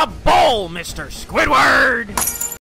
a bowl, Mr. Squidward!